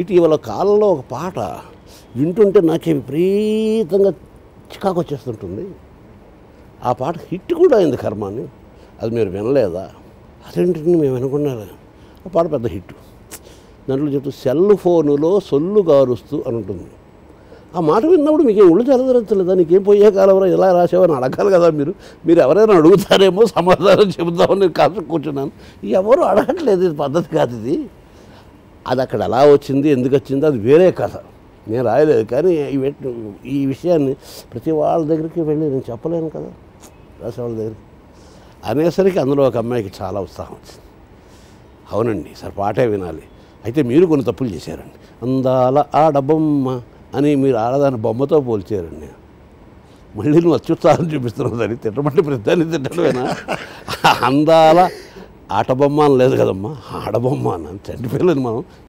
ఇటీవల కాలంలో ఒక పాట వింటుంటే నాకే విపరీతంగా చికాకు వచ్చేస్తుంటుంది ఆ పాట హిట్ కూడా అయింది కర్మాని అది మీరు వినలేదా? అదేంటండి మేము వినకున్నారు ఆ పాట పెద్ద హిట్. దాంట్లో చెప్తూ సెల్ ఫోనులో సొల్లు గారుస్తూ అని ఉంటుంది. ఆ మాట విన్నప్పుడు మీకు ఒళ్ళు తెలదరచలేదా నీకేం పోయే కాలంలో ఎలా రాసావని అడగాలి కదా మీరు. మీరు ఎవరైనా అడుగుతారేమో సమాధానం చెబుతామని నేను కాస్త కూర్చున్నాను. ఎవరు అడగట్లేదు ఇది పద్ధతి కాదు ఇది. అది అక్కడ ఎలా వచ్చింది ఎందుకు వచ్చింది అది వేరే కథ. నేను రాయలేదు కానీ ఈ విషయాన్ని ప్రతి వాళ్ళ దగ్గరికి వెళ్ళి నేను చెప్పలేను కదా రాసేవాళ్ళ దగ్గరికి. అనేసరికి అందులో ఒక అమ్మాయికి చాలా ఉత్సాహం వచ్చింది. అవునండి సార్ పాటే వినాలి. అయితే మీరు కొన్ని తప్పులు చేశారండి. అందాల ఆడబొమ్మ అని మీరు ఆడదాని బొమ్మతో పోల్చారండి. మళ్ళీ నువ్వు అత్యుత్సాహం చూపిస్తున్నావు దాన్ని తిట్టమంటే ప్రతిదాన్ని తిట్టడమేనా? అందాల ఆట బొమ్మ అని లేదు కదమ్మా ఆడబొమ్మ అని చంటి మనం.